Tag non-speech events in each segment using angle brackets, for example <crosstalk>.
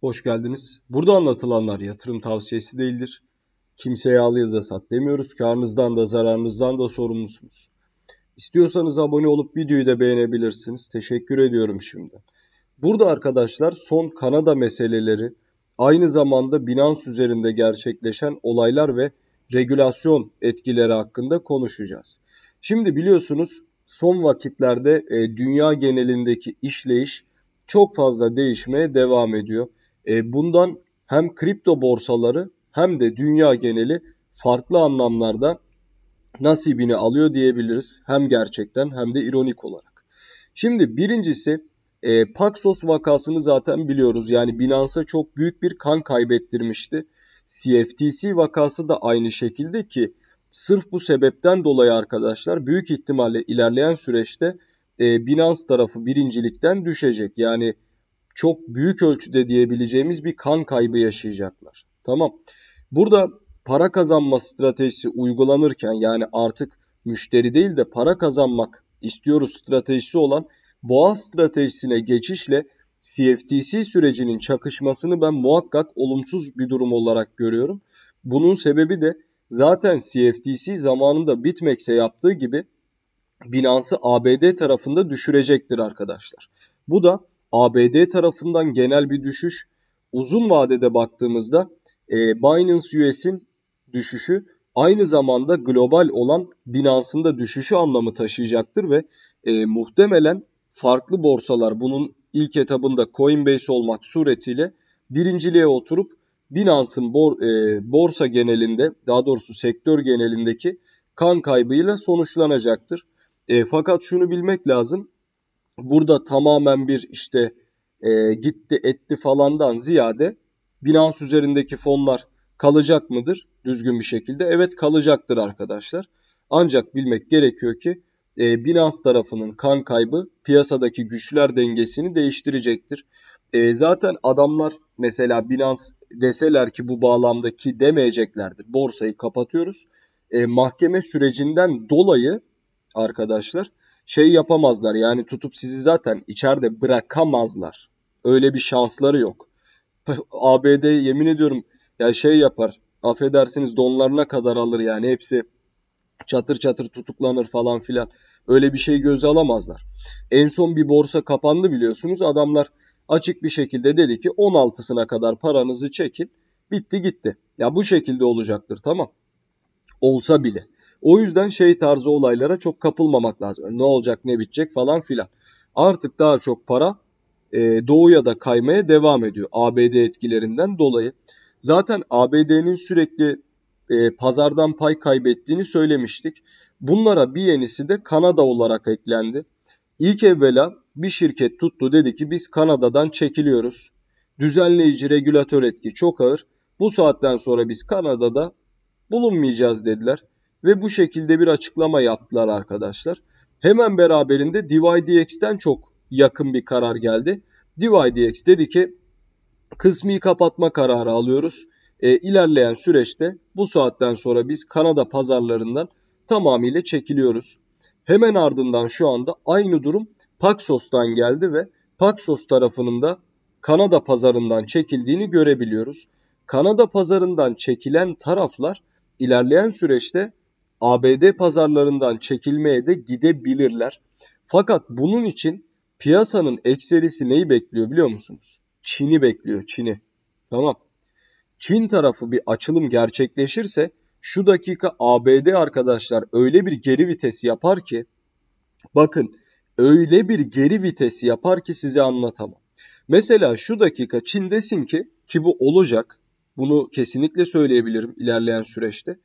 Hoş geldiniz. Burada anlatılanlar yatırım tavsiyesi değildir. Kimseye al ya da sat demiyoruz. Karnınızdan da zararınızdan da sorumlusunuz. İstiyorsanız abone olup videoyu da beğenebilirsiniz. Teşekkür ediyorum şimdi. Burada arkadaşlar son Kanada meseleleri, aynı zamanda Binance üzerinde gerçekleşen olaylar ve regülasyon etkileri hakkında konuşacağız. Şimdi biliyorsunuz son vakitlerde e, dünya genelindeki işleyiş çok fazla değişmeye devam ediyor. E, bundan hem kripto borsaları hem de dünya geneli farklı anlamlarda nasibini alıyor diyebiliriz. Hem gerçekten hem de ironik olarak. Şimdi birincisi e, Paxos vakasını zaten biliyoruz. Yani Binance'a çok büyük bir kan kaybettirmişti. CFTC vakası da aynı şekilde ki sırf bu sebepten dolayı arkadaşlar büyük ihtimalle ilerleyen süreçte e, Binance tarafı birincilikten düşecek. Yani çok büyük ölçüde diyebileceğimiz bir kan kaybı yaşayacaklar. Tamam. Burada para kazanma stratejisi uygulanırken yani artık müşteri değil de para kazanmak istiyoruz stratejisi olan boğa stratejisine geçişle CFTC sürecinin çakışmasını ben muhakkak olumsuz bir durum olarak görüyorum. Bunun sebebi de zaten CFTC zamanında Bitmex'e yaptığı gibi Binance'ı ABD tarafında düşürecektir arkadaşlar. Bu da ABD tarafından genel bir düşüş. Uzun vadede baktığımızda e, Binance US'in düşüşü aynı zamanda global olan Binance'ın da düşüşü anlamı taşıyacaktır ve e, muhtemelen farklı borsalar bunun ilk etabında Coinbase olmak suretiyle birinciliğe oturup Binance'ın bor, e, borsa genelinde daha doğrusu sektör genelindeki kan kaybıyla sonuçlanacaktır. E, fakat şunu bilmek lazım. Burada tamamen bir işte e, gitti etti falandan ziyade Binance üzerindeki fonlar kalacak mıdır düzgün bir şekilde? Evet kalacaktır arkadaşlar. Ancak bilmek gerekiyor ki e, Binance tarafının kan kaybı piyasadaki güçler dengesini değiştirecektir. E, zaten adamlar mesela Binance deseler ki bu bağlamdaki demeyeceklerdir. Borsayı kapatıyoruz. E, mahkeme sürecinden dolayı arkadaşlar şey yapamazlar. Yani tutup sizi zaten içeride bırakamazlar. Öyle bir şansları yok. <laughs> ABD yemin ediyorum ya şey yapar. Affedersiniz donlarına kadar alır yani hepsi çatır çatır tutuklanır falan filan. Öyle bir şey göze alamazlar. En son bir borsa kapandı biliyorsunuz. Adamlar açık bir şekilde dedi ki 16'sına kadar paranızı çekin. Bitti gitti. Ya bu şekilde olacaktır tamam. Olsa bile. O yüzden şey tarzı olaylara çok kapılmamak lazım. Ne olacak ne bitecek falan filan. Artık daha çok para e, doğuya da kaymaya devam ediyor ABD etkilerinden dolayı. Zaten ABD'nin sürekli e, pazardan pay kaybettiğini söylemiştik. Bunlara bir yenisi de Kanada olarak eklendi. İlk evvela bir şirket tuttu dedi ki biz Kanada'dan çekiliyoruz. Düzenleyici regülatör etki çok ağır. Bu saatten sonra biz Kanada'da bulunmayacağız dediler. Ve bu şekilde bir açıklama yaptılar arkadaşlar. Hemen beraberinde DYDX'ten çok yakın bir karar geldi. DYDX dedi ki kısmi kapatma kararı alıyoruz. E, ilerleyen süreçte bu saatten sonra biz Kanada pazarlarından tamamıyla çekiliyoruz. Hemen ardından şu anda aynı durum Paxos'tan geldi ve Paxos tarafının da Kanada pazarından çekildiğini görebiliyoruz. Kanada pazarından çekilen taraflar ilerleyen süreçte ABD pazarlarından çekilmeye de gidebilirler. Fakat bunun için piyasanın ekserisi neyi bekliyor biliyor musunuz? Çin'i bekliyor Çin'i. Tamam. Çin tarafı bir açılım gerçekleşirse şu dakika ABD arkadaşlar öyle bir geri vitesi yapar ki bakın öyle bir geri vitesi yapar ki size anlatamam. Mesela şu dakika Çin desin ki ki bu olacak. Bunu kesinlikle söyleyebilirim ilerleyen süreçte.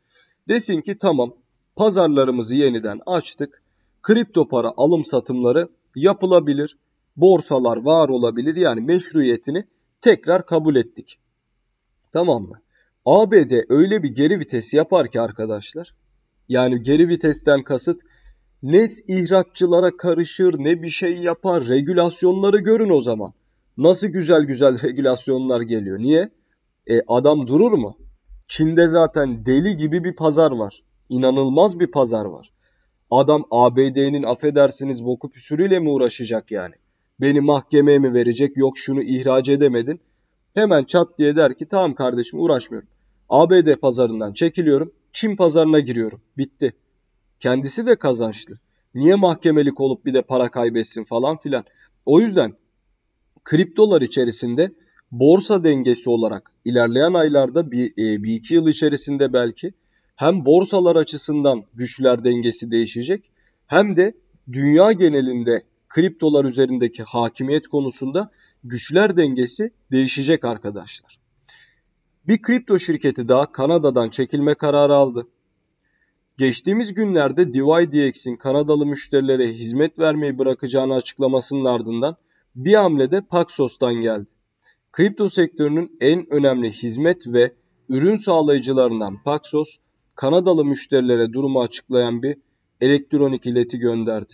Desin ki tamam pazarlarımızı yeniden açtık. Kripto para alım satımları yapılabilir. Borsalar var olabilir. Yani meşruiyetini tekrar kabul ettik. Tamam mı? ABD öyle bir geri vites yapar ki arkadaşlar. Yani geri vitesten kasıt ne ihraççılara karışır ne bir şey yapar. Regülasyonları görün o zaman. Nasıl güzel güzel <laughs> regülasyonlar geliyor. Niye? E, adam durur mu? Çin'de zaten deli gibi bir pazar var. İnanılmaz bir pazar var. Adam ABD'nin affedersiniz boku püsürüyle mi uğraşacak yani? Beni mahkemeye mi verecek yok şunu ihraç edemedin. hemen çat diye der ki tamam kardeşim uğraşmıyorum. ABD pazarından çekiliyorum. Çin pazarına giriyorum. Bitti. Kendisi de kazançlı. Niye mahkemelik olup bir de para kaybetsin falan filan. O yüzden kriptolar içerisinde borsa dengesi olarak ilerleyen aylarda bir, e, bir iki yıl içerisinde belki hem borsalar açısından güçler dengesi değişecek hem de dünya genelinde kriptolar üzerindeki hakimiyet konusunda güçler dengesi değişecek arkadaşlar. Bir kripto şirketi daha Kanada'dan çekilme kararı aldı. Geçtiğimiz günlerde DYDX'in Kanadalı müşterilere hizmet vermeyi bırakacağını açıklamasının ardından bir hamlede Paxos'tan geldi. Kripto sektörünün en önemli hizmet ve ürün sağlayıcılarından Paxos, Kanadalı müşterilere durumu açıklayan bir elektronik ileti gönderdi.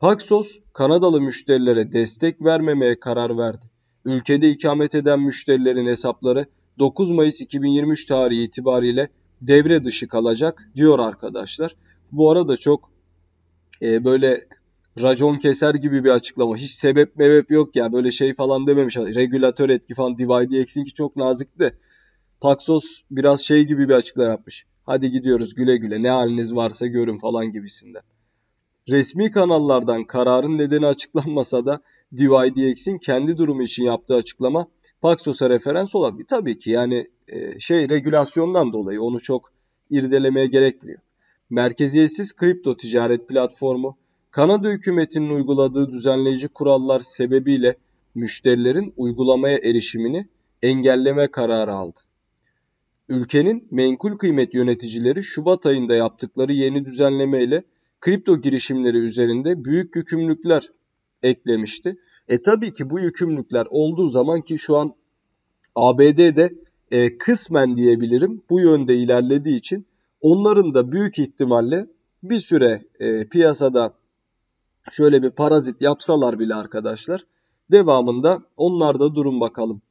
Paxos, Kanadalı müşterilere destek vermemeye karar verdi. Ülkede ikamet eden müşterilerin hesapları 9 Mayıs 2023 tarihi itibariyle devre dışı kalacak diyor arkadaşlar. Bu arada çok e, böyle racon keser gibi bir açıklama. Hiç sebep mebep yok ya. Böyle şey falan dememiş. Regülatör etki falan. Divide X'inki çok nazikti. Paxos biraz şey gibi bir açıklama yapmış. Hadi gidiyoruz güle güle ne haliniz varsa görün falan gibisinden. Resmi kanallardan kararın nedeni açıklanmasa da DYDX'in kendi durumu için yaptığı açıklama Paxos'a referans olabilir. Tabii ki yani e, şey regülasyondan dolayı onu çok irdelemeye gerekmiyor. Merkeziyetsiz kripto ticaret platformu Kanada hükümetinin uyguladığı düzenleyici kurallar sebebiyle müşterilerin uygulamaya erişimini engelleme kararı aldı. Ülkenin menkul kıymet yöneticileri Şubat ayında yaptıkları yeni düzenleme ile kripto girişimleri üzerinde büyük yükümlülükler eklemişti. E tabii ki bu yükümlülükler olduğu zaman ki şu an ABD'de e, kısmen diyebilirim bu yönde ilerlediği için onların da büyük ihtimalle bir süre e, piyasada şöyle bir parazit yapsalar bile arkadaşlar devamında onlar da durun bakalım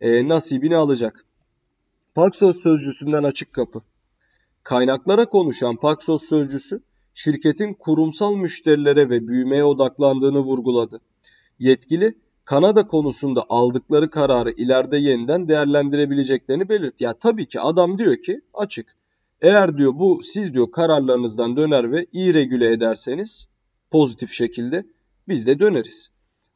e, nasibini alacak. Paxos sözcüsünden açık kapı. Kaynaklara konuşan Paxos sözcüsü şirketin kurumsal müşterilere ve büyümeye odaklandığını vurguladı. Yetkili Kanada konusunda aldıkları kararı ileride yeniden değerlendirebileceklerini belirtti. Ya tabii ki adam diyor ki açık. Eğer diyor bu siz diyor kararlarınızdan döner ve iyi regüle ederseniz pozitif şekilde biz de döneriz.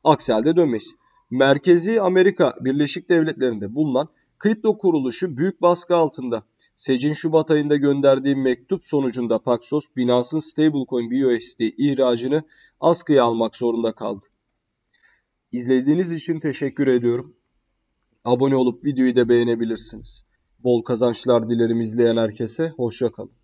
Aksi halde dönmeyiz. Merkezi Amerika Birleşik Devletleri'nde bulunan kripto kuruluşu büyük baskı altında. Secin Şubat ayında gönderdiği mektup sonucunda Paxos, Binance'ın stablecoin BUSD ihracını askıya almak zorunda kaldı. İzlediğiniz için teşekkür ediyorum. Abone olup videoyu da beğenebilirsiniz. Bol kazançlar dilerim izleyen herkese. Hoşçakalın.